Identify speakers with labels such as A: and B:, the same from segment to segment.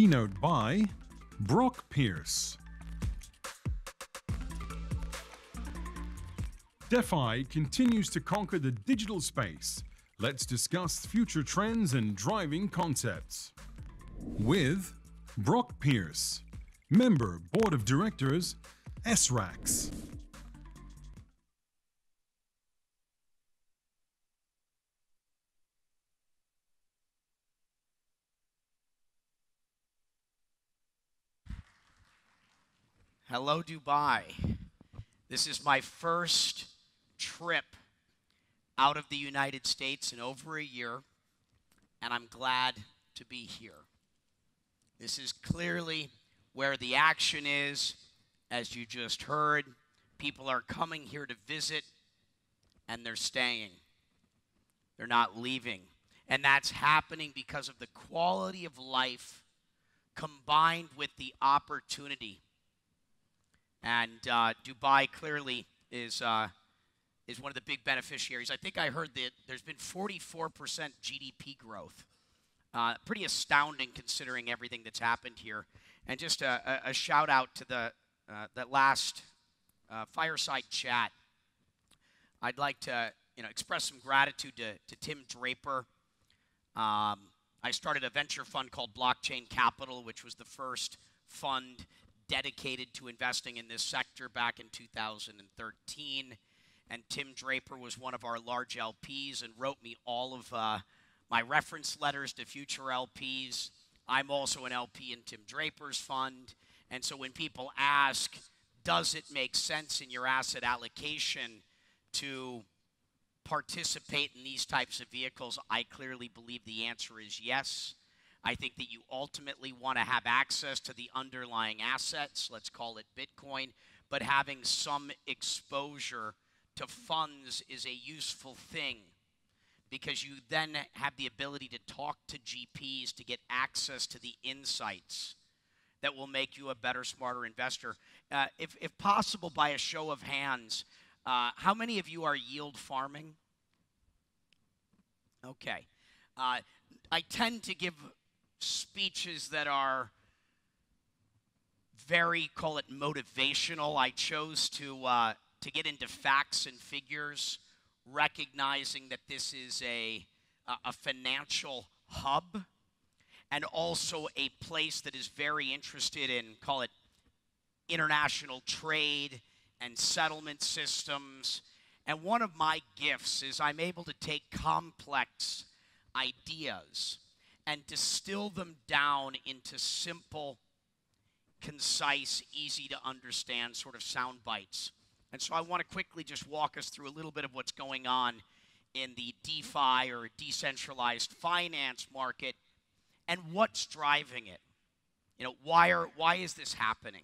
A: Keynote by Brock Pierce. DeFi continues to conquer the digital space. Let's discuss future trends and driving concepts. With Brock Pierce, Member Board of Directors, SRAX.
B: Hello, Dubai. This is my first trip out of the United States in over a year, and I'm glad to be here. This is clearly where the action is. As you just heard, people are coming here to visit, and they're staying. They're not leaving. And that's happening because of the quality of life combined with the opportunity and uh, Dubai clearly is, uh, is one of the big beneficiaries. I think I heard that there's been 44% GDP growth. Uh, pretty astounding considering everything that's happened here. And just a, a, shout out to the, uh, that last uh, fireside chat. I'd like to you know, express some gratitude to, to Tim Draper. Um, I started a venture fund called Blockchain Capital, which was the first fund dedicated to investing in this sector back in 2013. And Tim Draper was one of our large LPs and wrote me all of uh, my reference letters to future LPs. I'm also an LP in Tim Draper's fund. And so when people ask, does it make sense in your asset allocation to participate in these types of vehicles? I clearly believe the answer is yes. I think that you ultimately want to have access to the underlying assets, let's call it Bitcoin, but having some exposure to funds is a useful thing because you then have the ability to talk to GPs to get access to the insights that will make you a better, smarter investor. Uh, if, if possible, by a show of hands, uh, how many of you are yield farming? Okay. Uh, I tend to give speeches that are very, call it motivational. I chose to, uh, to get into facts and figures, recognizing that this is a, a financial hub and also a place that is very interested in, call it international trade and settlement systems. And one of my gifts is I'm able to take complex ideas and distill them down into simple, concise, easy to understand sort of sound bites. And so I want to quickly just walk us through a little bit of what's going on in the DeFi or decentralized finance market and what's driving it. You know, why are why is this happening?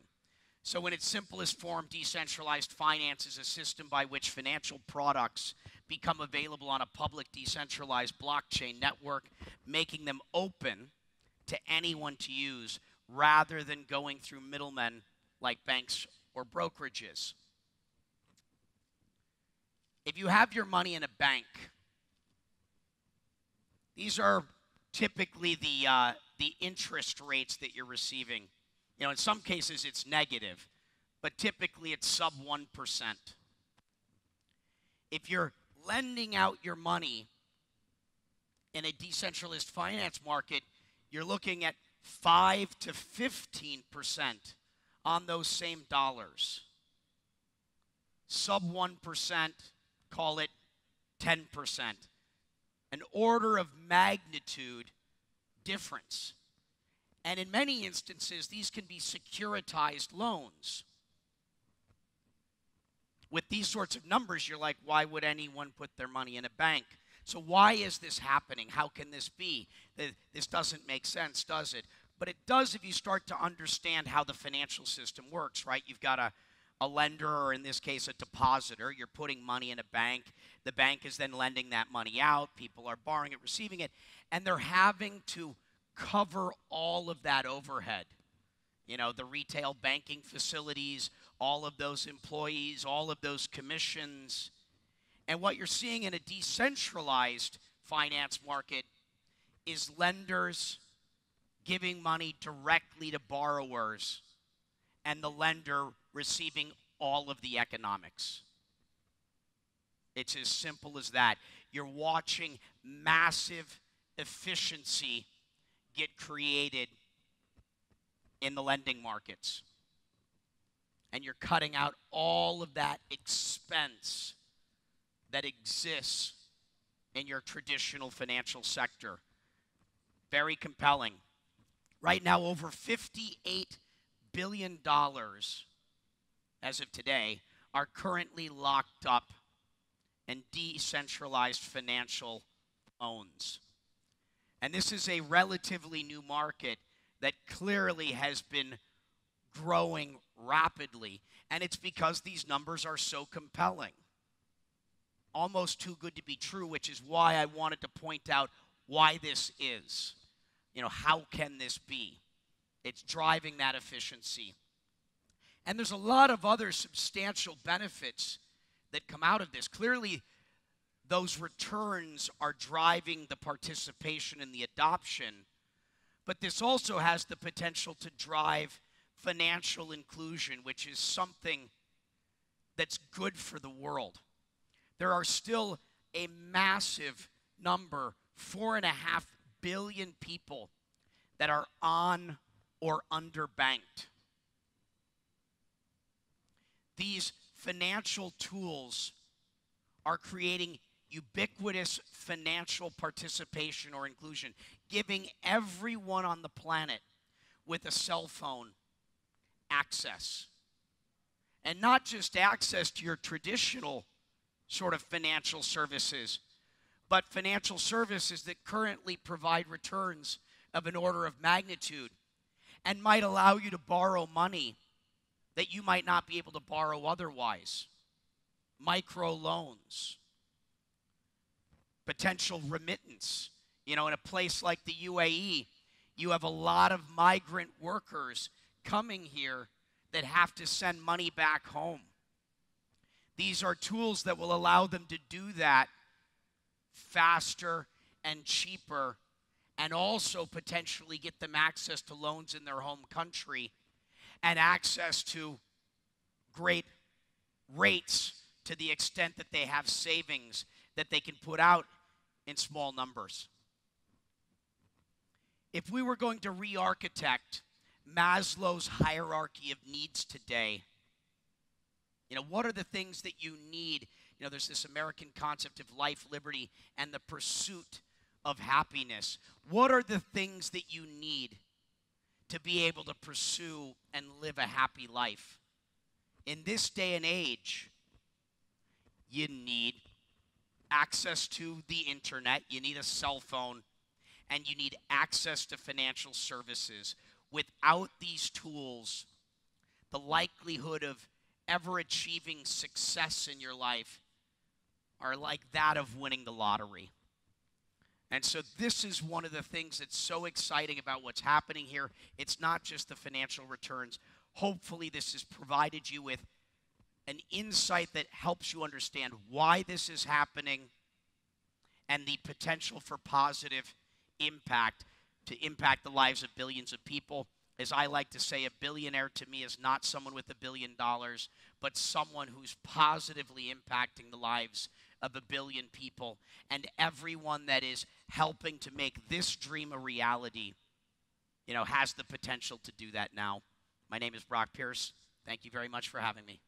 B: So in its simplest form, decentralized finance is a system by which financial products become available on a public decentralized blockchain network, making them open to anyone to use rather than going through middlemen like banks or brokerages. If you have your money in a bank, these are typically the, uh, the interest rates that you're receiving. You know, in some cases it's negative, but typically it's sub 1%. If you're lending out your money in a decentralized finance market, you're looking at 5 to 15% on those same dollars. Sub 1%, call it 10%. An order of magnitude difference. And in many instances, these can be securitized loans with these sorts of numbers, you're like, why would anyone put their money in a bank? So, why is this happening? How can this be? This doesn't make sense, does it? But it does if you start to understand how the financial system works, right? You've got a, a lender, or in this case, a depositor. You're putting money in a bank. The bank is then lending that money out. People are borrowing it, receiving it, and they're having to cover all of that overhead. You know, the retail banking facilities, all of those employees, all of those commissions. And what you're seeing in a decentralized finance market is lenders giving money directly to borrowers and the lender receiving all of the economics. It's as simple as that. You're watching massive efficiency get created in the lending markets. And you're cutting out all of that expense that exists in your traditional financial sector. Very compelling. Right now, over $58 billion as of today are currently locked up in decentralized financial loans. And this is a relatively new market that clearly has been growing rapidly. And it's because these numbers are so compelling. Almost too good to be true, which is why I wanted to point out why this is. You know, how can this be? It's driving that efficiency. And there's a lot of other substantial benefits that come out of this. Clearly, those returns are driving the participation and the adoption, but this also has the potential to drive financial inclusion, which is something that's good for the world. There are still a massive number, four and a half billion people, that are on or underbanked. These financial tools are creating ubiquitous financial participation or inclusion, giving everyone on the planet with a cell phone access. And not just access to your traditional sort of financial services, but financial services that currently provide returns of an order of magnitude and might allow you to borrow money that you might not be able to borrow otherwise. Micro loans, potential remittance. You know, in a place like the UAE, you have a lot of migrant workers coming here that have to send money back home. These are tools that will allow them to do that faster and cheaper, and also potentially get them access to loans in their home country and access to great rates to the extent that they have savings that they can put out in small numbers. If we were going to re architect Maslow's hierarchy of needs today, you know, what are the things that you need? You know, there's this American concept of life, liberty, and the pursuit of happiness. What are the things that you need to be able to pursue and live a happy life? In this day and age, you need access to the internet, you need a cell phone, and you need access to financial services. Without these tools, the likelihood of ever achieving success in your life are like that of winning the lottery. And so, this is one of the things that's so exciting about what's happening here. It's not just the financial returns. Hopefully, this has provided you with an insight that helps you understand why this is happening and the potential for positive impact to impact the lives of billions of people. As I like to say, a billionaire to me is not someone with a billion dollars, but someone who's positively impacting the lives of a billion people. And everyone that is helping to make this dream a reality, you know, has the potential to do that now. My name is Brock Pierce. Thank you very much for having me.